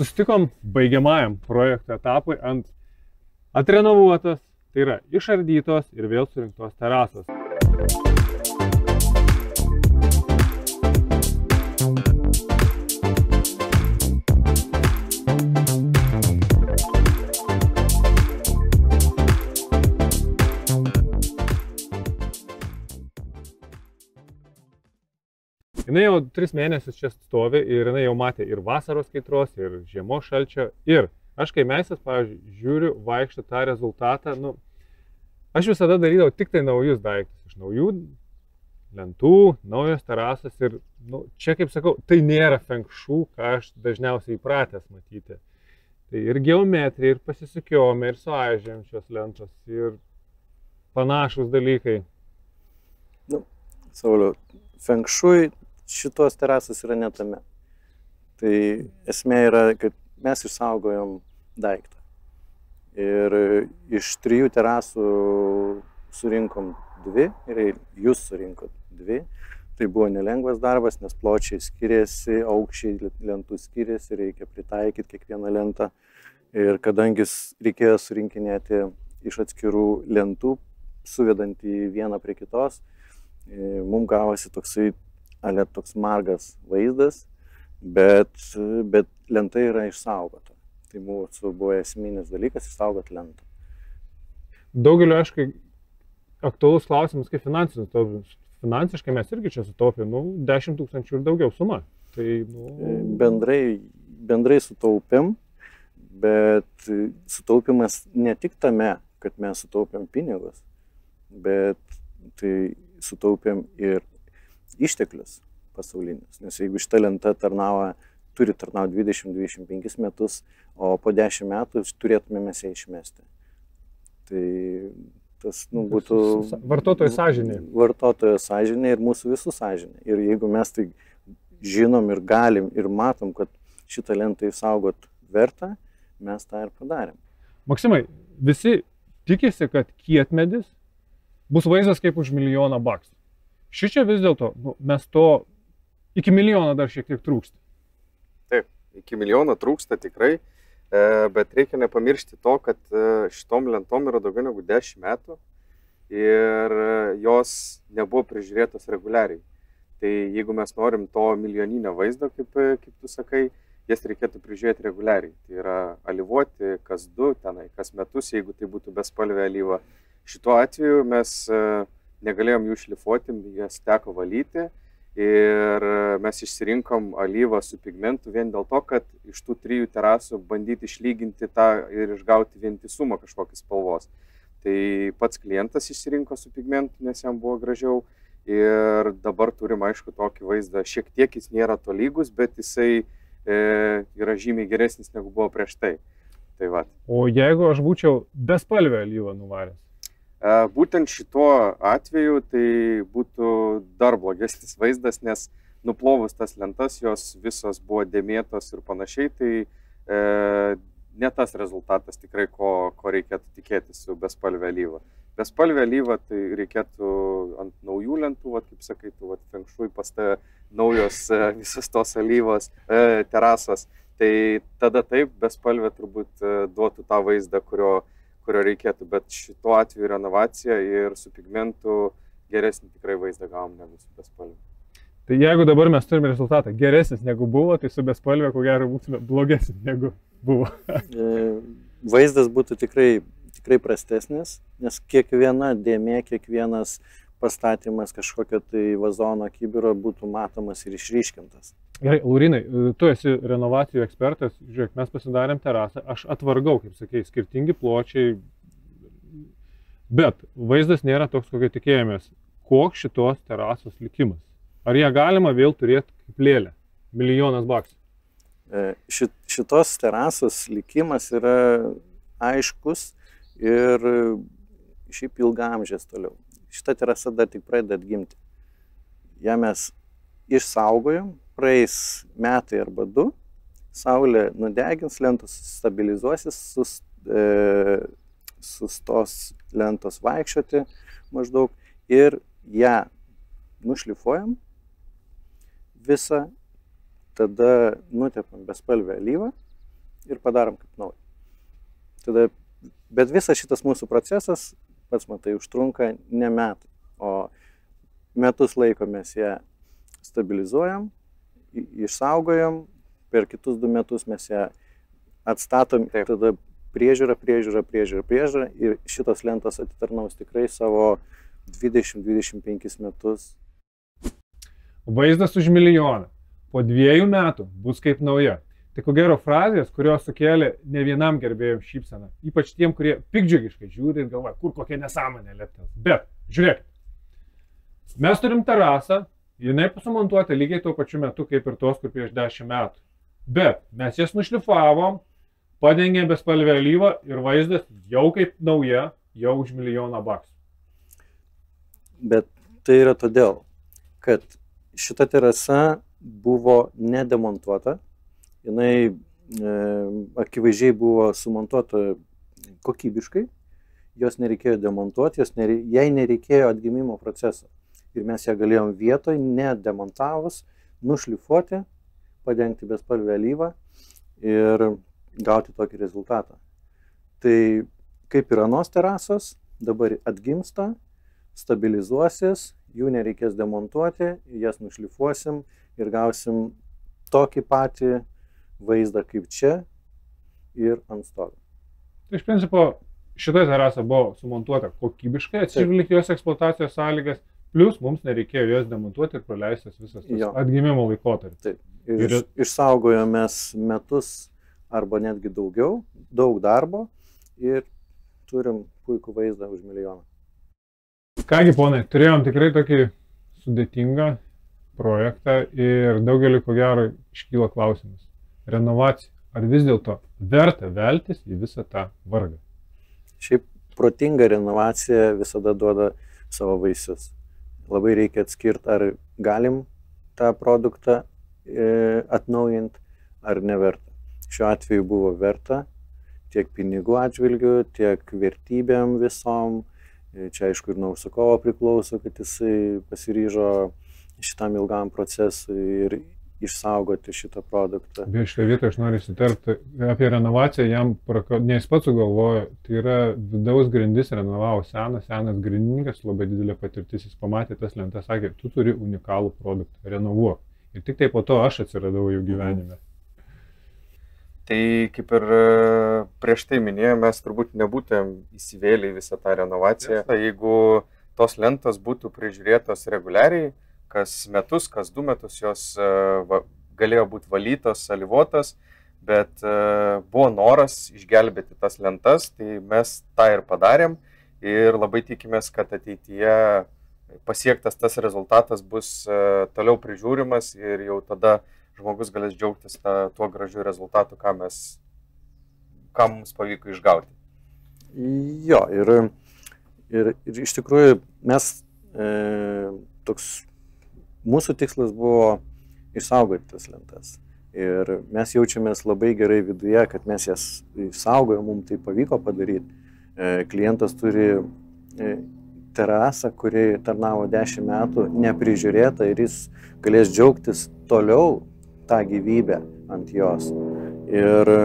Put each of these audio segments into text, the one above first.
Sustikom baigiamajam projekto etapui ant atrenovuotos, tai yra išardytos ir vėl surinktos terasos. Jinai jau tris mėnesius čia stovi ir jinai jau matė ir vasaros kaitros, ir žiemos šalčio. Ir aš kai meistras, pavyzdžiui, žiūriu, vaikščiu tą rezultatą, nu, aš visada darydavau tik tai naujus daiktus. Iš naujų lentų, naujos terasas ir, nu, čia kaip sakau, tai nėra fenkšų, ką aš dažniausiai įpratęs matyti. Tai ir geometrija, ir pasisukiojimai, ir suaižėm šios lentos, ir panašus dalykai. Nu, Sauliau, fenkšui šitos terasos yra netame. Tai esmė yra, kad mes išsaugojom daiktą. Ir iš trijų terasų surinkom dvi ir jūs surinkot dvi. Tai buvo nelengvas darbas, nes pločiai skiriasi, aukščiai lentų skiriasi, reikia pritaikyti kiekvieną lentą. Ir kadangi reikėjo surinkinėti iš atskirų lentų, suvedant į vieną prie kitos, e, mums gavosi toksai ale toks margas vaizdas, bet, bet lenta yra išsaugota. Tai mūsų buvo esminis dalykas išsaugoti lentą. Daugeliu, aišku, aktualus klausimas, kaip finansinis. Finansiškai mes irgi čia sutaupėm, nu, 10 tūkstančių ir daugiau suma. Tai, nu... bendrai, bendrai sutaupėm, bet sutaupimas ne tik tame, kad mes sutaupėm pinigus, bet tai sutaupėm ir išteklius pasaulinius. Nes jeigu šita lenta tarnauja, turi tarnauti 20-25 metus, o po 10 metų turėtume mes ją išmesti. Tai tas nu, būtų... Vartotojo sąžinė. Vartotojo sąžinė ir mūsų visų sąžinė. Ir jeigu mes tai žinom ir galim ir matom, kad šitą lentą įsaugot vertą, mes tą ir padarėm. Maksimai, visi tikisi, kad kietmedis bus vaizdas kaip už milijoną baksų. Šičia vis dėlto nu, mes to iki milijono dar šiek tiek trūksta. Taip, iki milijono trūksta tikrai, e, bet reikia nepamiršti to, kad e, šitom lentom yra daugiau negu 10 metų ir e, jos nebuvo prižiūrėtos reguliariai. Tai jeigu mes norim to milijoninio vaizdo, kaip, kaip tu sakai, jas reikėtų prižiūrėti reguliariai. Tai yra alyvuoti kas du, tenai, kas metus, jeigu tai būtų bespalvė alyva. Šituo atveju mes uh, negalėjom jų šlifuoti, jas teko valyti ir mes išsirinkom alyvą su pigmentu vien dėl to, kad iš tų trijų terasų bandyti išlyginti tą ir išgauti vientisumą kažkokios spalvos. Tai pats klientas išsirinko su pigmentu, nes jam buvo gražiau ir dabar turim aišku tokį vaizdą, šiek tiek jis nėra tolygus, bet jisai e, yra žymiai geresnis negu buvo prieš tai. tai va. o jeigu aš būčiau bespalvę alyvą nuvaręs? Būtent šituo atveju tai būtų dar blogesnis vaizdas, nes nuplovus tas lentas, jos visos buvo dėmėtos ir panašiai, tai e, ne tas rezultatas tikrai, ko, ko reikėtų tikėtis su bespalvė lyva. Bespalvė lyva tai reikėtų ant naujų lentų, vat, kaip sakai, tu fenkšui pas te naujos e, visos tos alyvos, e, terasos. Tai tada taip, bespalvė turbūt e, duotų tą vaizdą, kurio kurio reikėtų, bet šituo atveju renovacija ir su pigmentu geresnį tikrai vaizdą gavom negu su bespalvė. Tai jeigu dabar mes turime rezultatą geresnis negu buvo, tai su bespalvė ko gero būtume blogesnis negu buvo. E, vaizdas būtų tikrai, tikrai prastesnis, nes kiekviena dėmė, kiekvienas pastatymas kažkokio tai vazono kibiro būtų matomas ir išryškintas. Gerai, Laurinai, tu esi renovacijų ekspertas, žiūrėk, mes pasidarėm terasą, aš atvargau, kaip sakai, skirtingi pločiai, bet vaizdas nėra toks, kokio tikėjomės. Koks šitos terasos likimas? Ar ją galima vėl turėti kaip lėlę? Milijonas baksų. E, šit, šitos terasos likimas yra aiškus ir šiaip ilgamžės toliau. Šita terasa dar tik pradeda atgimti. Ja mes išsaugojom, praeis metai arba du, saulė nudegins, lentos stabilizuosis, sus, e, sustos lentos vaikščioti maždaug ir ją nušlifuojam visą, tada nutepam bespalvę alyvą ir padarom kaip naują. Tada, bet visas šitas mūsų procesas, pats matai, užtrunka ne metai, o metus laiko mes ją stabilizuojam, i- išsaugojam, per kitus du metus mes ją atstatom, Taip. tada priežiūra, priežiūra, priežiūra, priežiūra ir šitos lentos atitarnaus tikrai savo 20-25 metus. Vaizdas už milijoną. Po dviejų metų bus kaip nauja. Tai ko gero frazės, kurios sukėlė ne vienam gerbėjim šypseną. Ypač tiem, kurie pikdžiugiškai žiūri ir galvoja, kur kokia nesąmonė leptels. Bet, žiūrėk. Mes turim terasą, jinai sumontuota lygiai tuo pačiu metu kaip ir tos, kur prieš 10 metų. Bet mes jas nušlifavom, padengėm bespalvę alyvą ir vaizdas jau kaip nauja, jau už milijoną baksų. Bet tai yra todėl, kad šita terasa buvo nedemontuota, jinai e, akivaizdžiai buvo sumontuota kokybiškai, jos nereikėjo demontuoti, jos nerei, jai nereikėjo atgimimo proceso. Ir mes ją galėjom vietoj, nedemontavus, nušlifuoti, padengti bespalvę alyvą ir gauti tokį rezultatą. Tai kaip ir anos terasos, dabar atgimsta, stabilizuosis, jų nereikės demontuoti, jas nušlifuosim ir gausim tokį patį vaizdą kaip čia ir ant stogo. Tai iš principo šita terasa buvo sumontuota kokybiškai, atsižvelgiant jos eksploatacijos sąlygas, plus mums nereikėjo jos demontuoti ir praleistas visas atgimimo laikotarpis. Taip. Ir, Ir- ir išsaugojom mes metus arba netgi daugiau, daug darbo ir turim puikų vaizdą už milijoną. Kągi, ponai, turėjom tikrai tokį sudėtingą projektą ir daugeliu ko gero iškyla klausimas. Renovacija. Ar vis dėlto verta veltis į visą tą vargą? Šiaip protinga renovacija visada duoda savo vaisius. Labai reikia atskirti, ar galim tą produktą e, atnaujinti, ar neverta. Šiuo atveju buvo verta tiek pinigų atžvilgių, tiek vertybėm visom. E, Čia aišku ir nuo užsakovo priklauso, kad jisai pasiryžo šitam ilgam procesui ir išsaugoti šitą produktą. Beje, šitoje vietoje aš noriu įsiterpti apie renovaciją, jam, praka... ne jis pats sugalvojo, tai yra vidaus grindis renovavo senas, senas grindininkas, labai didelė patirtis, jis pamatė tas lentas, sakė, tu turi unikalų produktą, renovuok. Ir tik tai po to aš atsiradau jų gyvenime. Tai kaip ir e, prieš tai minėjome, mes turbūt nebūtumėm įsivėlę į visą tą renovaciją. Jeigu tos lentos būtų prižiūrėtos reguliariai, kas metus, kas du metus jos e, va, galėjo būti valytos, salivuotos, bet e, buvo noras išgelbėti tas lentas, tai mes tą ir padarėm ir labai tikimės, kad ateityje pasiektas tas rezultatas bus e, toliau prižiūrimas ir jau tada žmogus galės džiaugtis ta, tuo gražiu rezultatu, ką, mes, ką mums pavyko išgauti. Jo, ir, ir, ir iš tikrųjų mes, e, toks, mūsų tikslas buvo išsaugoti tas lentas. Ir mes jaučiamės labai gerai viduje, kad mes jas išsaugojom, mums tai pavyko padaryti. E, klientas turi e, terasą, kuri tarnavo 10 metų, neprižiūrėta ir jis galės džiaugtis toliau tą gyvybę ant jos. Ir e,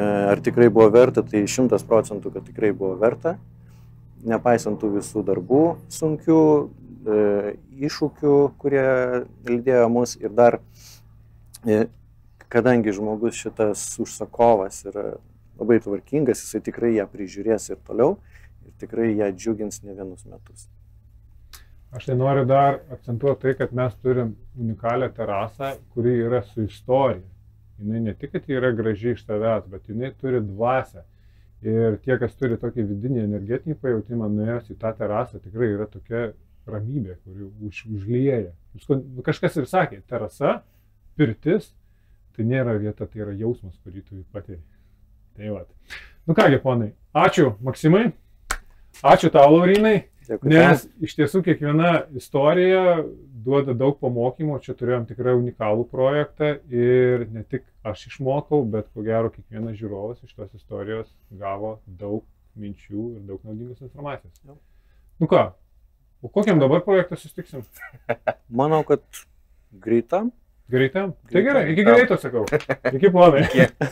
ar tikrai buvo verta, tai šimtas procentų, kad tikrai buvo verta, nepaisant tų visų darbų sunkių, iššūkių, kurie lydėjo mus ir dar, e, kadangi žmogus šitas užsakovas yra labai tvarkingas, jisai tikrai ją prižiūrės ir toliau ir tikrai ją džiugins ne vienus metus. Aš tai noriu dar akcentuoti tai, kad mes turim unikalią terasą, kuri yra su istorija. Jis ne tik, kad yra graži iš tavęs, bet jinai turi dvasę. Ir tie, kas turi tokį vidinį energetinį pajūtimą, nuėjęs į tą terasą, tikrai yra tokia ramybė, kuri už, užlieja. Ko- Kažkas ir sakė, terasa, pirtis, tai nėra vieta, tai yra jausmas, kurį tu patiri. Tai va. Nu kągi, ponai, ačiū Maksimai, ačiū tau, Laurinai. Dėkui. Nes iš tiesų kiekviena istorija duoda daug pamokymų, čia turėjom tikrai unikalų projektą ir ne tik aš išmokau, bet ko gero kiekvienas žiūrovas iš tos istorijos gavo daug minčių ir daug naudingos informacijos. Jo. Nu ką, o kokiam dabar projektą sustiksim? Manau, kad greitam Greitam? Tai Greitam. gerai, iki greito sakau. Iki. Iki.